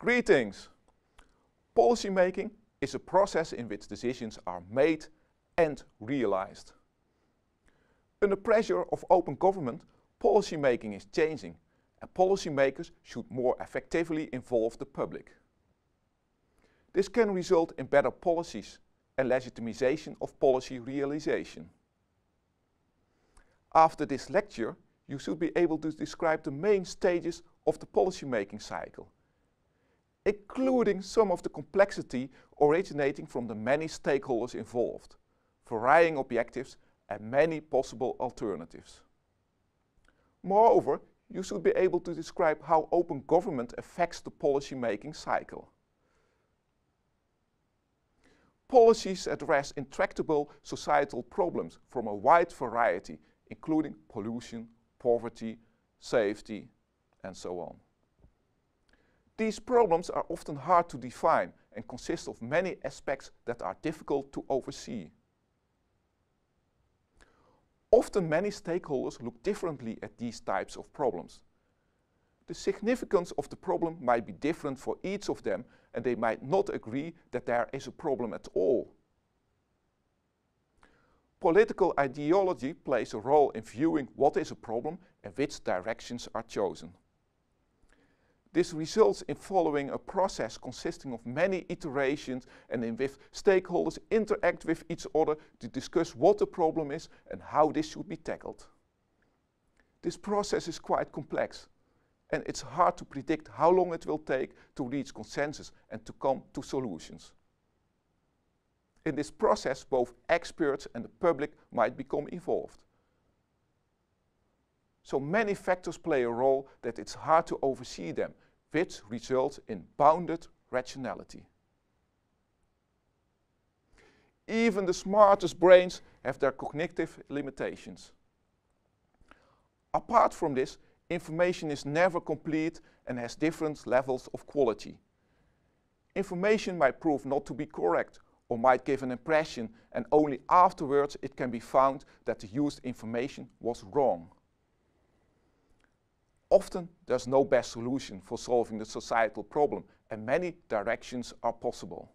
Greetings! Policy making is a process in which decisions are made and realized. Under pressure of open government, policy making is changing and policymakers should more effectively involve the public. This can result in better policies and legitimization of policy realization. After this lecture, you should be able to describe the main stages of the policy-making cycle, including some of the complexity originating from the many stakeholders involved, varying objectives and many possible alternatives. Moreover, you should be able to describe how open government affects the policy-making cycle. Policies address intractable societal problems from a wide variety, including pollution, poverty, safety, and so on. These problems are often hard to define and consist of many aspects that are difficult to oversee. Often many stakeholders look differently at these types of problems. The significance of the problem might be different for each of them and they might not agree that there is a problem at all. Political ideology plays a role in viewing what is a problem and which directions are chosen. This results in following a process consisting of many iterations and in which stakeholders interact with each other to discuss what the problem is and how this should be tackled. This process is quite complex and it's hard to predict how long it will take to reach consensus and to come to solutions. In this process, both experts and the public might become involved. So many factors play a role that it's hard to oversee them, which results in bounded rationality. Even the smartest brains have their cognitive limitations. Apart from this, information is never complete and has different levels of quality. Information might prove not to be correct or might give an impression and only afterwards it can be found that the used information was wrong. Often there's no best solution for solving the societal problem and many directions are possible.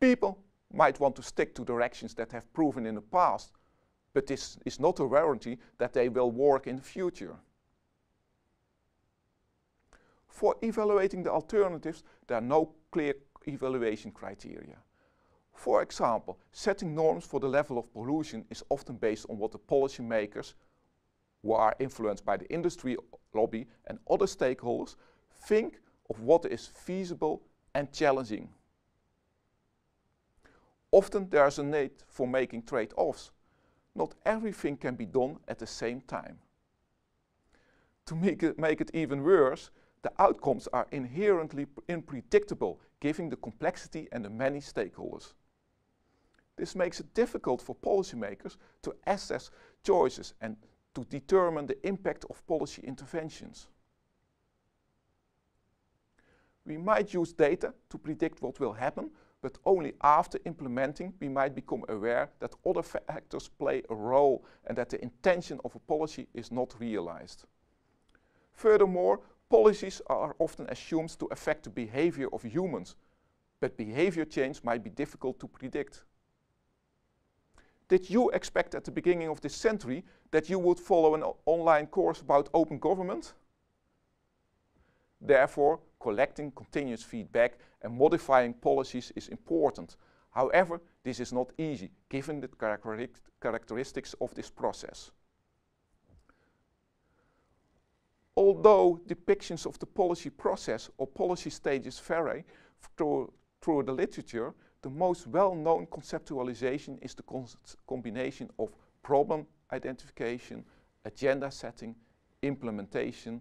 People might want to stick to directions that have proven in the past but this is not a warranty that they will work in the future. For evaluating the alternatives, there are no clear evaluation criteria. For example, setting norms for the level of pollution is often based on what the policymakers, who are influenced by the industry lobby and other stakeholders, think of what is feasible and challenging. Often there is a need for making trade-offs not everything can be done at the same time. To make it, make it even worse, the outcomes are inherently unpredictable given the complexity and the many stakeholders. This makes it difficult for policymakers to assess choices and to determine the impact of policy interventions. We might use data to predict what will happen, but only after implementing we might become aware that other factors play a role and that the intention of a policy is not realized. Furthermore, policies are often assumed to affect the behavior of humans, but behavior change might be difficult to predict. Did you expect at the beginning of this century that you would follow an online course about open government? Therefore, collecting continuous feedback and modifying policies is important. However, this is not easy, given the characteristics of this process. Although depictions of the policy process or policy stages vary through, through the literature, the most well-known conceptualization is the combination of problem identification, agenda setting, implementation,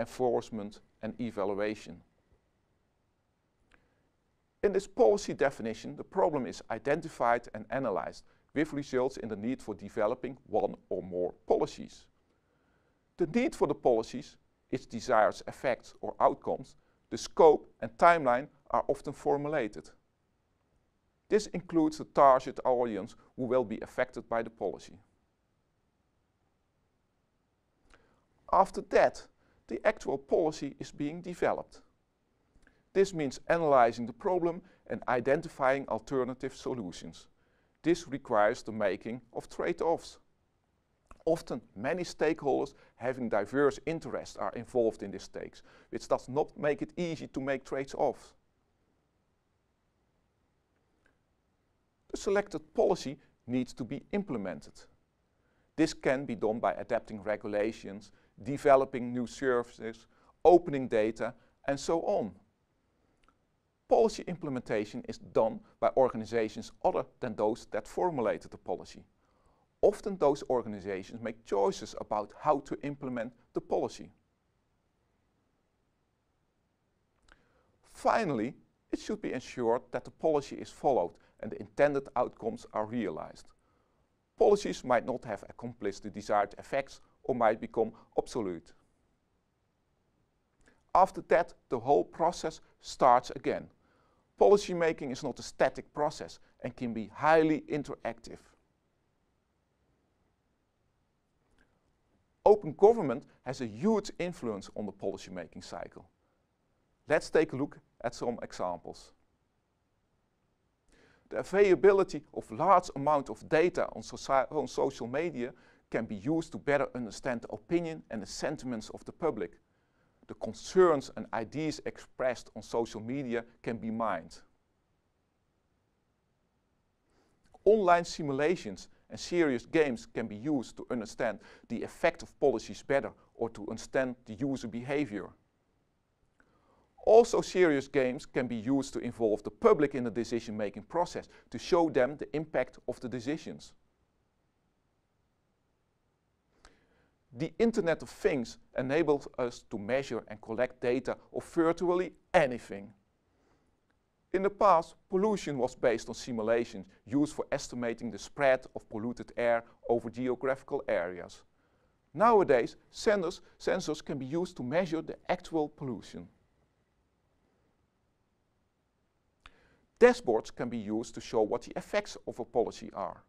enforcement and evaluation. In this policy definition, the problem is identified and analyzed, with results in the need for developing one or more policies. The need for the policies, its desired effects or outcomes, the scope and timeline are often formulated. This includes the target audience who will be affected by the policy. After that, the actual policy is being developed. This means analyzing the problem and identifying alternative solutions. This requires the making of trade-offs. Often many stakeholders having diverse interests are involved in these stakes, which does not make it easy to make trade-offs. The selected policy needs to be implemented. This can be done by adapting regulations, developing new services, opening data, and so on. Policy implementation is done by organizations other than those that formulated the policy. Often those organizations make choices about how to implement the policy. Finally, it should be ensured that the policy is followed and the intended outcomes are realized. Policies might not have accomplished the desired effects or might become obsolete. After that, the whole process starts again. Policy making is not a static process and can be highly interactive. Open government has a huge influence on the policy making cycle. Let's take a look at some examples. The availability of large amount of data on, on, social media can be used to better understand the opinion and the sentiments of the public. The concerns and ideas expressed on social media can be mined. Online simulations and serious games can be used to understand the effect of policies better or to understand the user behavior. Also serious games can be used to involve the public in the decision-making process to show them the impact of the decisions. The Internet of Things enables us to measure and collect data of virtually anything. In the past, pollution was based on simulations used for estimating the spread of polluted air over geographical areas. Nowadays, sensors, sensors can be used to measure the actual pollution. Dashboards can be used to show what the effects of a policy are.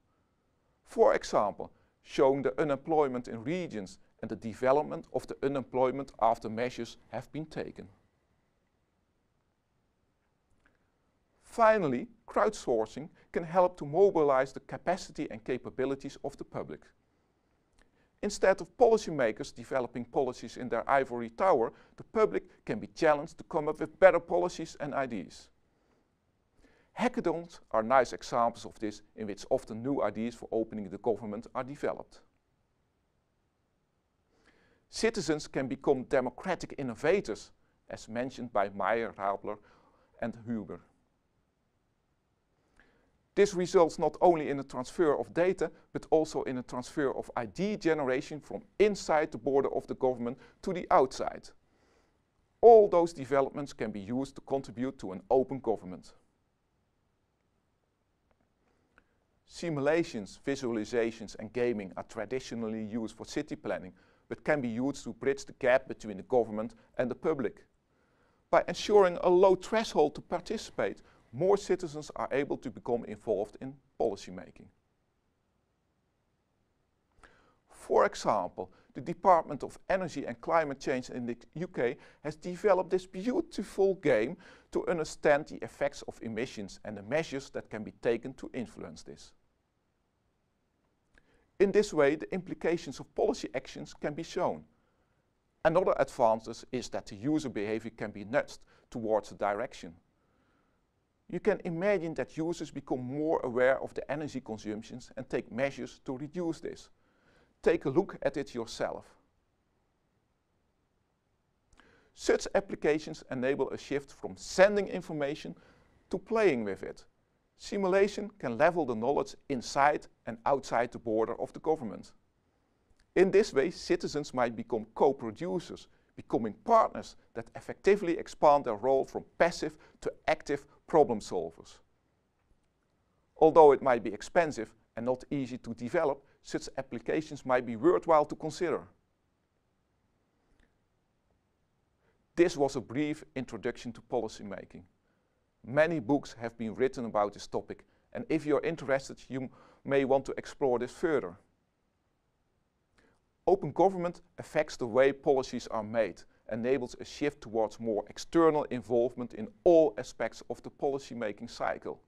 For example, showing the unemployment in regions and the development of the unemployment after measures have been taken. Finally, crowdsourcing can help to mobilize the capacity and capabilities of the public. Instead of policymakers developing policies in their ivory tower, the public can be challenged to come up with better policies and ideas. Hackathons are nice examples of this in which often new ideas for opening the government are developed. Citizens can become democratic innovators, as mentioned by Meyer, Rabler and Huber. This results not only in a transfer of data, but also in a transfer of idea generation from inside the border of the government to the outside. All those developments can be used to contribute to an open government. Simulations, visualizations and gaming are traditionally used for city planning, but can be used to bridge the gap between the government and the public. By ensuring a low threshold to participate, more citizens are able to become involved in policy making. For example, the Department of Energy and Climate Change in the UK has developed this beautiful game to understand the effects of emissions and the measures that can be taken to influence this. In this way, the implications of policy actions can be shown. Another advantage is that the user behavior can be nudged towards a direction. You can imagine that users become more aware of the energy consumptions and take measures to reduce this. Take a look at it yourself. Such applications enable a shift from sending information to playing with it. Simulation can level the knowledge inside and outside the border of the government. In this way, citizens might become co-producers, becoming partners that effectively expand their role from passive to active problem solvers. Although it might be expensive and not easy to develop, such applications might be worthwhile to consider. This was a brief introduction to policymaking. Many books have been written about this topic and if you're interested you may want to explore this further. Open government affects the way policies are made enables a shift towards more external involvement in all aspects of the policy-making cycle.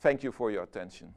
Thank you for your attention.